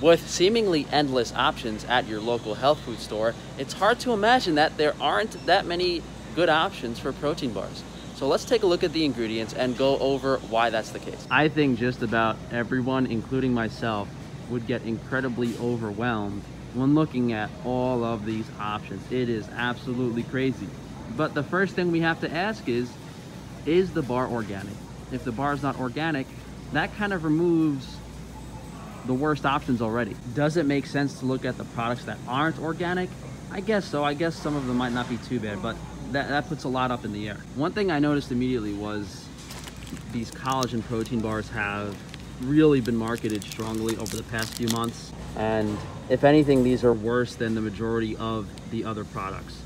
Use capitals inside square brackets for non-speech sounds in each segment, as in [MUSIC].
With seemingly endless options at your local health food store, it's hard to imagine that there aren't that many good options for protein bars. So let's take a look at the ingredients and go over why that's the case. I think just about everyone, including myself, would get incredibly overwhelmed when looking at all of these options. It is absolutely crazy. But the first thing we have to ask is, is the bar organic? If the bar is not organic, that kind of removes the worst options already. Does it make sense to look at the products that aren't organic? I guess so. I guess some of them might not be too bad, but that, that puts a lot up in the air. One thing I noticed immediately was these collagen protein bars have really been marketed strongly over the past few months. And if anything, these are worse than the majority of the other products.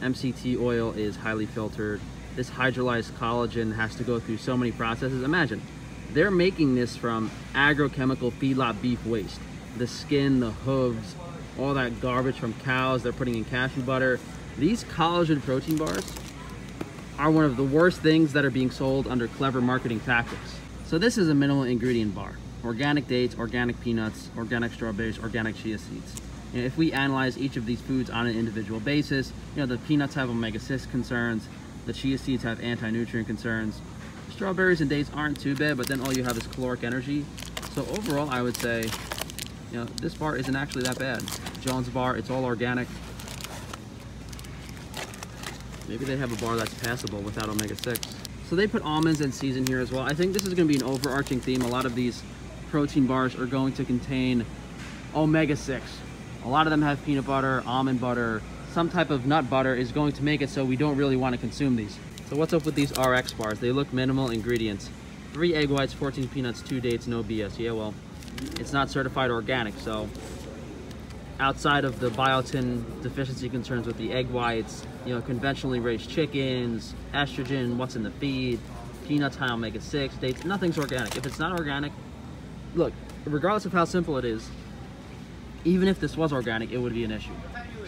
MCT oil is highly filtered. This hydrolyzed collagen has to go through so many processes. Imagine, they're making this from agrochemical feedlot beef waste. The skin, the hooves, all that garbage from cows they're putting in cashew butter. These collagen protein bars are one of the worst things that are being sold under clever marketing tactics. So this is a minimal ingredient bar. Organic dates, organic peanuts, organic strawberries, organic chia seeds. If we analyze each of these foods on an individual basis, you know, the peanuts have omega-6 concerns, the chia seeds have anti-nutrient concerns, strawberries and dates aren't too bad, but then all you have is caloric energy. So overall, I would say, you know, this bar isn't actually that bad. John's bar, it's all organic. Maybe they have a bar that's passable without omega-6. So they put almonds and seeds in here as well. I think this is gonna be an overarching theme. A lot of these protein bars are going to contain omega-6. A lot of them have peanut butter, almond butter, some type of nut butter is going to make it so we don't really want to consume these. So what's up with these RX bars? They look minimal ingredients. Three egg whites, 14 peanuts, two dates, no BS. Yeah, well, it's not certified organic, so outside of the biotin deficiency concerns with the egg whites, you know, conventionally raised chickens, estrogen, what's in the feed, peanuts, high omega-6, dates, nothing's organic. If it's not organic, look, regardless of how simple it is, even if this was organic, it would be an issue.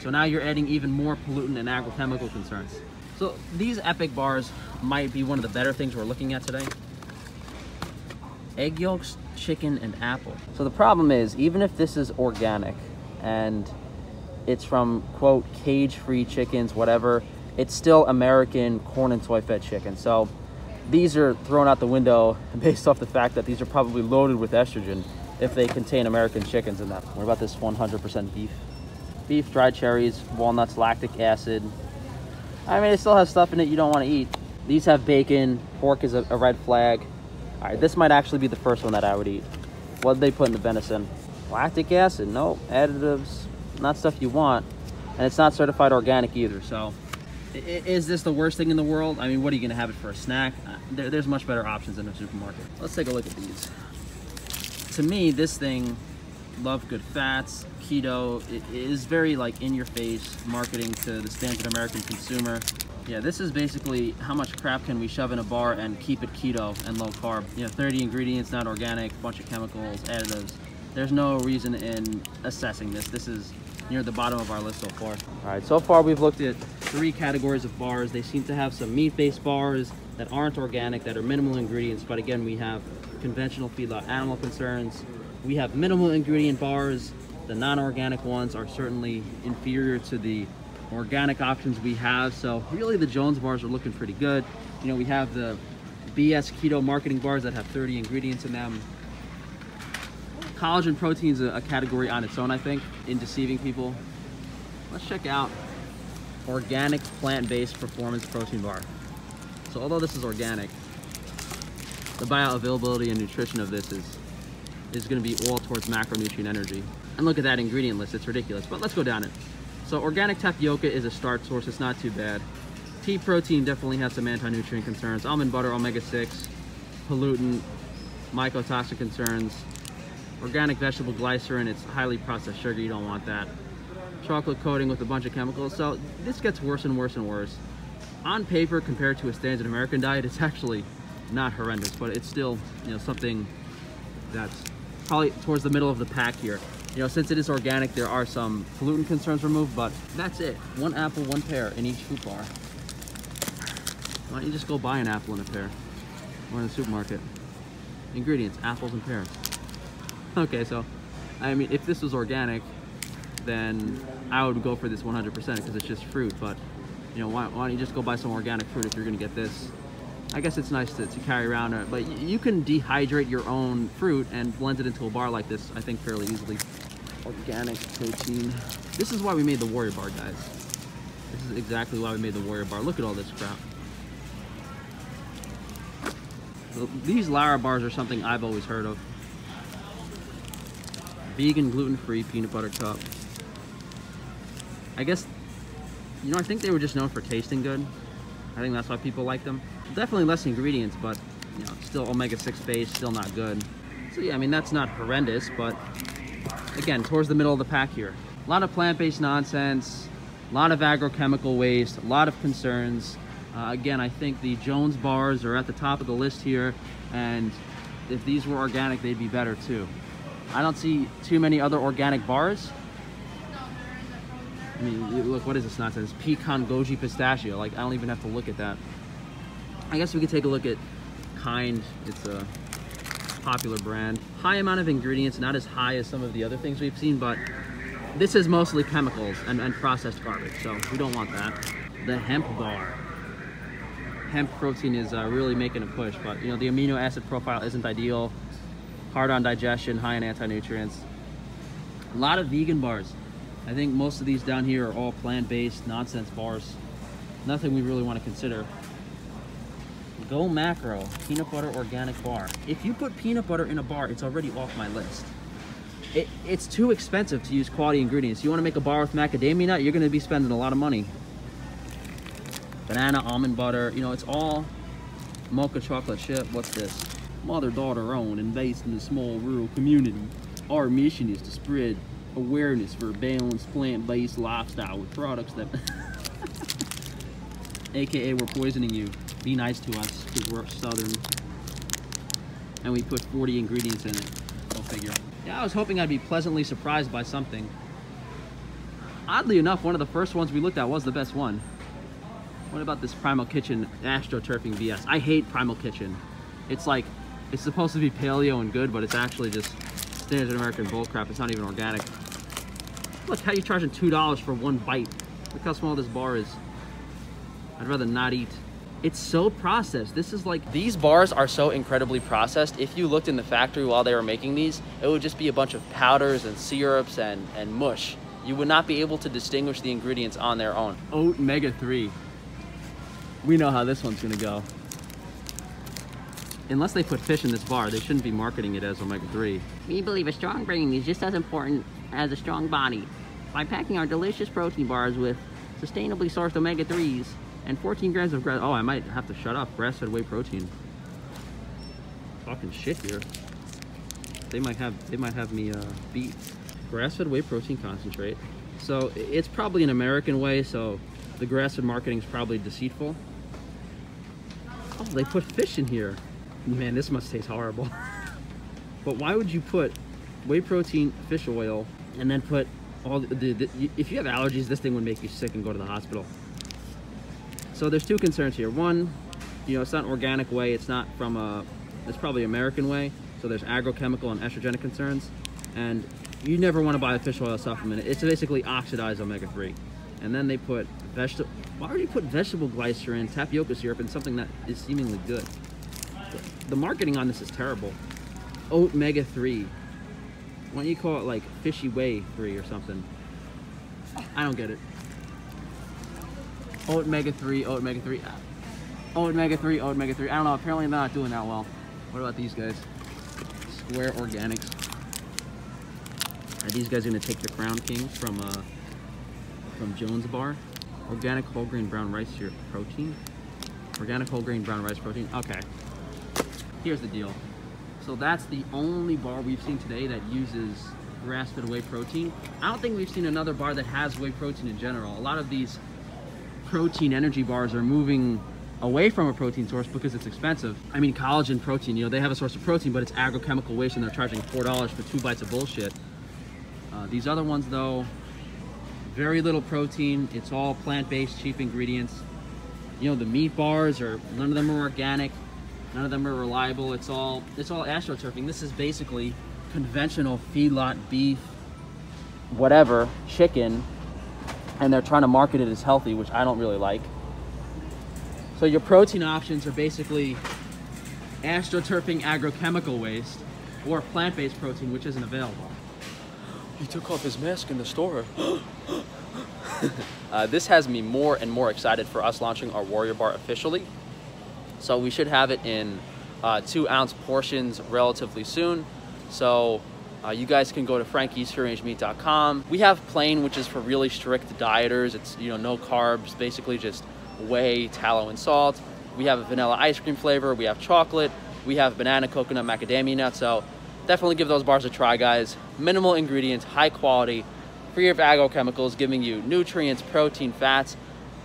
So now you're adding even more pollutant and agrochemical concerns. So these Epic bars might be one of the better things we're looking at today. Egg yolks, chicken, and apple. So the problem is, even if this is organic and it's from, quote, cage-free chickens, whatever, it's still American corn and soy fed chicken. So these are thrown out the window [LAUGHS] based off the fact that these are probably loaded with estrogen if they contain American chickens in them. What about this 100% beef? Beef, dried cherries, walnuts, lactic acid. I mean, it still has stuff in it you don't want to eat. These have bacon, pork is a, a red flag. All right, this might actually be the first one that I would eat. What did they put in the venison? Lactic acid, no, additives, not stuff you want. And it's not certified organic either, so. Is this the worst thing in the world? I mean, what are you gonna have it for a snack? Uh, there's much better options in the supermarket. Let's take a look at these to me, this thing, love good fats, keto, it is very like in your face marketing to the standard American consumer. Yeah, this is basically how much crap can we shove in a bar and keep it keto and low carb. You know, 30 ingredients, not organic, bunch of chemicals, additives. There's no reason in assessing this. This is near the bottom of our list so far. All right, so far we've looked at three categories of bars. They seem to have some meat-based bars that aren't organic, that are minimal ingredients, but again, we have conventional feedlot animal concerns. We have minimal ingredient bars. The non-organic ones are certainly inferior to the organic options we have. So really the Jones bars are looking pretty good. You know, we have the BS keto marketing bars that have 30 ingredients in them. Collagen protein is a, a category on its own, I think, in deceiving people. Let's check out organic plant-based performance protein bar. So although this is organic, the bioavailability and nutrition of this is is going to be all towards macronutrient energy. And look at that ingredient list, it's ridiculous, but let's go down it. So organic tapioca is a starch source, it's not too bad. Pea protein definitely has some anti-nutrient concerns. Almond butter, omega-6, pollutant, mycotoxic concerns. Organic vegetable glycerin, it's highly processed sugar, you don't want that. Chocolate coating with a bunch of chemicals. So this gets worse and worse and worse. On paper, compared to a standard American diet, it's actually not horrendous, but it's still, you know, something that's probably towards the middle of the pack here. You know, since it is organic, there are some pollutant concerns removed, but that's it. One apple, one pear in each food bar. Why don't you just go buy an apple and a pear? Or in the supermarket. Ingredients, apples and pears. [LAUGHS] Okay, so I mean, if this was organic, then I would go for this 100% because it's just fruit. But you know, why, why, don't you just go buy some organic fruit if you're gonna get this? I guess it's nice to, to carry around, uh, but you can dehydrate your own fruit and blend it into a bar like this, I think, fairly easily. Organic protein. This is why we made the Warrior Bar, guys. This is exactly why we made the Warrior Bar. Look at all this crap. These Lara bars are something I've always heard of. Vegan, gluten-free peanut butter cup. I guess, you know, I think they were just known for tasting good. I think that's why people like them. Definitely less ingredients, but, you know, still omega-6 base, still not good. So yeah, I mean, that's not horrendous, but again, towards the middle of the pack here. A lot of plant-based nonsense, a lot of agrochemical waste, a lot of concerns. Uh, again, I think the Jones bars are at the top of the list here, and if these were organic, they'd be better too. I don't see too many other organic bars. I mean, look, what is this nonsense? Pecan goji pistachio. Like, I don't even have to look at that. I guess we could take a look at Kind. It's a popular brand. High amount of ingredients, not as high as some of the other things we've seen, but this is mostly chemicals and, and processed garbage, so we don't want that. The hemp bar hemp protein is uh, really making a push, but you know, the amino acid profile isn't ideal. Hard on digestion, high in anti-nutrients. A lot of vegan bars. I think most of these down here are all plant-based nonsense bars. Nothing we really want to consider. Go Macro peanut butter organic bar. If you put peanut butter in a bar, it's already off my list. It, it's too expensive to use quality ingredients. You want to make a bar with macadamia nut, you're going to be spending a lot of money banana almond butter you know it's all mocha chocolate chip what's this mother daughter owned and based in a small rural community our mission is to spread awareness for a balanced plant-based lifestyle with products that [LAUGHS] aka we're poisoning you be nice to us because we're southern and we put 40 ingredients in it go figure yeah i was hoping i'd be pleasantly surprised by something oddly enough one of the first ones we looked at was the best one what about this Primal Kitchen astroturfing BS? I hate Primal Kitchen. It's like, it's supposed to be paleo and good, but it's actually just standard American bullcrap. It's not even organic. Look, how you charging $2 for one bite? Look how small this bar is. I'd rather not eat. It's so processed. This is like... These bars are so incredibly processed. If you looked in the factory while they were making these, it would just be a bunch of powders and syrups and, and mush. You would not be able to distinguish the ingredients on their own. Oat Mega 3 we know how this one's gonna go. Unless they put fish in this bar, they shouldn't be marketing it as omega-3. We believe a strong brain is just as important as a strong body. By packing our delicious protein bars with sustainably sourced omega-3s and 14 grams of grass- oh, I might have to shut up, grass-fed whey protein. Fucking shit here. They might have, they might have me uh, beat. Grass-fed whey protein concentrate. So it's probably an American whey, so the grass-fed marketing is probably deceitful. Oh, they put fish in here. Man, this must taste horrible. [LAUGHS] but why would you put whey protein, fish oil, and then put all the, the, the, if you have allergies, this thing would make you sick and go to the hospital. So there's two concerns here. One, you know, it's not organic whey. It's not from a, it's probably American whey. So there's agrochemical and estrogenic concerns. And you never want to buy a fish oil supplement. It's basically oxidized omega-3 and then they put vegetable. Why would you put vegetable glycerin, tapioca syrup, in something that is seemingly good? The marketing on this is terrible. Oat Mega 3. Why don't you call it like Fishy Whey 3 or something? I don't get it. Oat Mega 3, Oat Mega 3. Oat Mega 3, Oat Mega 3. I don't know, apparently they're not doing that well. What about these guys? Square Organics. Are these guys gonna take the Crown King from uh, from Jones Bar. Organic whole grain brown rice protein. Organic whole grain brown rice protein. Okay. Here's the deal. So that's the only bar we've seen today that uses grass-fed whey protein. I don't think we've seen another bar that has whey protein in general. A lot of these protein energy bars are moving away from a protein source because it's expensive. I mean, collagen protein, you know, they have a source of protein, but it's agrochemical waste and they're charging $4 for two bites of bullshit. Uh, these other ones, though, very little protein. It's all plant-based, cheap ingredients. You know, the meat bars are, none of them are organic. None of them are reliable. It's all, it's all astroturfing. This is basically conventional feedlot beef, whatever, chicken, and they're trying to market it as healthy, which I don't really like. So your protein options are basically astroturfing agrochemical waste or plant-based protein, which isn't available. He took off his mask in the store. [GASPS] uh, this has me more and more excited for us launching our Warrior Bar officially. So we should have it in uh, two ounce portions relatively soon. So uh, you guys can go to frankiesfreerangemeat.com. We have plain, which is for really strict dieters. It's you know no carbs, basically just whey, tallow, and salt. We have a vanilla ice cream flavor. We have chocolate. We have banana, coconut, macadamia nut. So definitely give those bars a try, guys. Minimal ingredients, high quality, free of agrochemicals, giving you nutrients, protein, fats,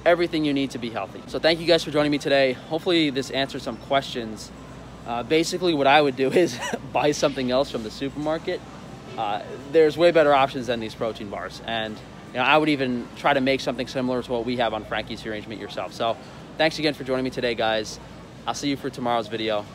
everything you need to be healthy. So thank you guys for joining me today. Hopefully this answers some questions. Uh, basically what I would do [LAUGHS] is [LAUGHS] buy something else from the supermarket. Uh, there's way better options than these protein bars. And you know, I would even try to make something similar to what we have on Frankie's Free Range Meat yourself. So thanks again for joining me today, guys. I'll see you for tomorrow's video.